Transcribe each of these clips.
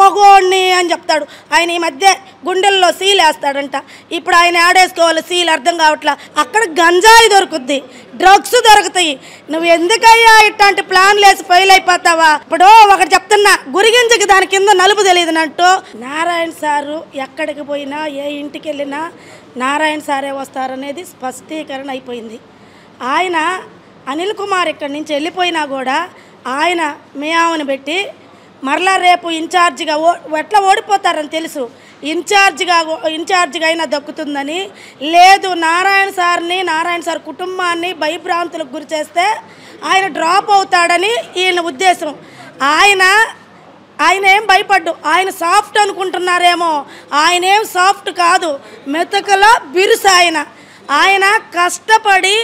మగోడిని అని చెప్తాడు. ఆయన ఈ మధ్య గుండెల్లో సీల్ వేస్తాడంట. ఇప్పుడు ఆయన ఆడేసుకోవాలి సీల్ అర్థం కావట్లా. అక్కడ గంజాయి దొరుకుద్ది డ్రగ్స్ దొరుకుతాయి. నువ్వు ఎందుకయ్యా ఇట్లాంటి ప్లాన్లు వేసి ఫెయిల్ అయిపోతావా? ఇప్పుడు ఒకటి చెప్తున్నా గురిగింజకి దాని కింద నలుపు తెలియదునంటూ నారాయణ సారు ఎక్కడికి పోయినా ఏ ఇంటికి వెళ్ళినా నారాయణ సారే వస్తారనేది స్పష్టీకరణ అయిపోయింది. ఆయన అనిల్ కుమార్ ఇక్కడి నుంచి వెళ్ళిపోయినా కూడా ఆయన మేయామని పెట్టి మరలా రేపు ఇన్ఛార్జిగా ఓ ఎట్లా ఓడిపోతారని తెలుసు. ఇన్ఛార్జిగా ఇన్ఛార్జిగా అయినా దక్కుతుందని. లేదు నారాయణ సార్ని నారాయణ సార్ కుటుంబాన్ని భయభ్రాంతులకు గురి చేస్తే ఆయన డ్రాప్ అవుతాడని ఈయన ఉద్దేశం. ఆయన ఆయన ఏం భయపడ్డు? ఆయన సాఫ్ట్ అనుకుంటున్నారేమో. ఆయన ఏం సాఫ్ట్ కాదు. మెతకల బిరుసు ఆయన. ఆయన కష్టపడి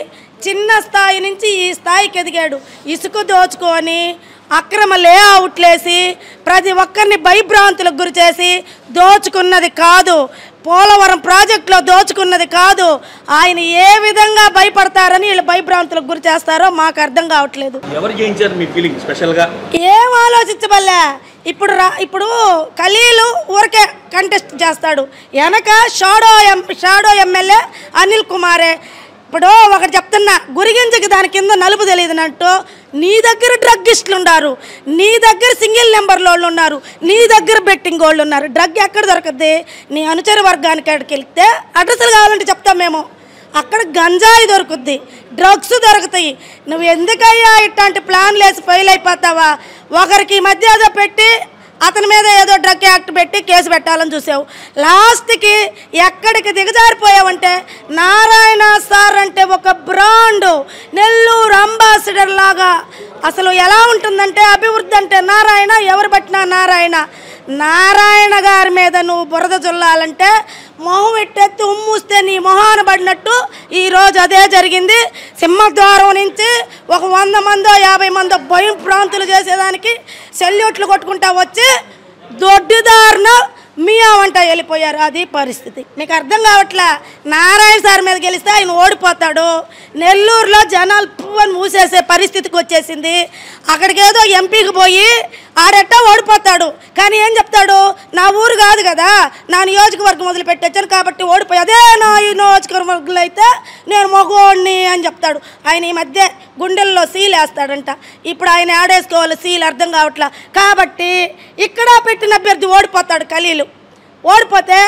చిన్న స్థాయి నుంచి ఈ స్థాయికి ఎదిగాడు. ఇసుక దోచుకొని అక్రమ లేఅవుట్లేసి ప్రతి ఒక్కరిని భయభ్రాంతులకు గురి చేసి దోచుకున్నది కాదు. పోలవరం ప్రాజెక్టులో దోచుకున్నది కాదు. ఆయన ఏ విధంగా భయపడతారని వీళ్ళు భయభ్రాంతులకు గురి చేస్తారో మాకు అర్థం కావట్లేదు. ఏం ఆలోచించబల్లే ఇప్పుడు రా ఇప్పుడు ఖలీలు ఊరికే కంటెస్ట్ చేస్తాడు. వెనక shadow M shadow MLA Anil కుమారే. ఇప్పుడు ఒకటి చెప్తున్నా గురిగింజకి దాని కింద నలుపు తెలియదునట్టు నీ దగ్గర డ్రగ్గిస్టులు ఉన్నారు నీ దగ్గర సింగిల్ నెంబర్లో వాళ్ళు ఉన్నారు నీ దగ్గర బెట్టింగ్ వాళ్ళు ఉన్నారు డ్రగ్ ఎక్కడ దొరకద్ది? నీ అనుచర వర్గానికి అక్కడికి వెళ్తే అడ్రస్లు కావాలంటే చెప్తాం మేము. అక్కడ గంజాయి దొరుకుద్ది. డ్రగ్స్ దొరుకుతాయి. నువ్వు ఎందుకయ్యా ఇట్లాంటి ప్లాన్లు వేసి ఫెయిల్ అయిపోతావా ఒకరికి మధ్య ఏదో పెట్టి అతని మీద ఏదో డ్రగ్ యాక్ట్ పెట్టి కేసు పెట్టాలని చూసావు. లాస్ట్కి ఎక్కడికి దిగజారిపోయావంటే నారాయణ సార్ అంటే ఒక బ్రాండ్ నెల్లూరు అంబాసిడర్ లాగా. అసలు ఎలా ఉంటుందంటే అభివృద్ధి అంటే నారాయణ ఎవరు పట్టినా నారాయణ. నారాయణ గారి మీద నువ్వు బురద చొల్లాలంటే మొహం ఎట్టెత్తి ఉమ్మూస్తే నీ మొహాన పడినట్టు ఈరోజు అదే జరిగింది. సింహద్వారం నుంచి ఒక వంద మందో యాభై మందో భయం ప్రాంతులు చేసేదానికి సెల్యూట్లు కొట్టుకుంటా వచ్చి దొడ్డిదారున మియా వంట వెళ్ళిపోయారు. అది పరిస్థితి. మీకు అర్థం కావట్లా? నారాయణ సార్ మీద గెలిస్తే ఆయన ఓడిపోతాడు. నెల్లూరులో జనాలు పువ్వని మూసేసే పరిస్థితికి వచ్చేసింది. అక్కడికేదో ఎంపీకి పోయి ఆడెట్టా ఓడిపోతాడు. కానీ ఏం చెప్తాడు? నా ఊరు కాదు కదా. నా నియోజకవర్గం వదిలిపెట్టొచ్చాను కాబట్టి ఓడిపోయి అదే నా ఈ నియోజకవర్గంలో అయితే నేను మగోడిని అని చెప్తాడు. ఆయన ఈ మధ్య గుండెల్లో సీల్ వేస్తాడంట. ఇప్పుడు ఆయన ఆడేసుకోవాలి సీల్ అర్థం కావట్లా. కాబట్టి ఇక్కడ పెట్టిన అభ్యర్థి ఓడిపోతాడు ఖలీలు. ఓడిపోతే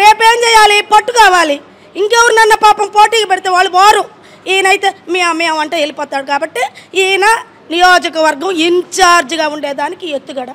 రేపేం చేయాలి? పట్టుకోవాలి ఇంకెవరినన్నా పాపం పోటీకి పెడితే వాళ్ళు పోరు. ఈయనైతే మీ మేము అంటే వెళ్ళిపోతాడు కాబట్టి ఈయన నియోజకవర్గం ఇన్ఛార్జ్గా ఉండేదానికి ఎత్తుగడ.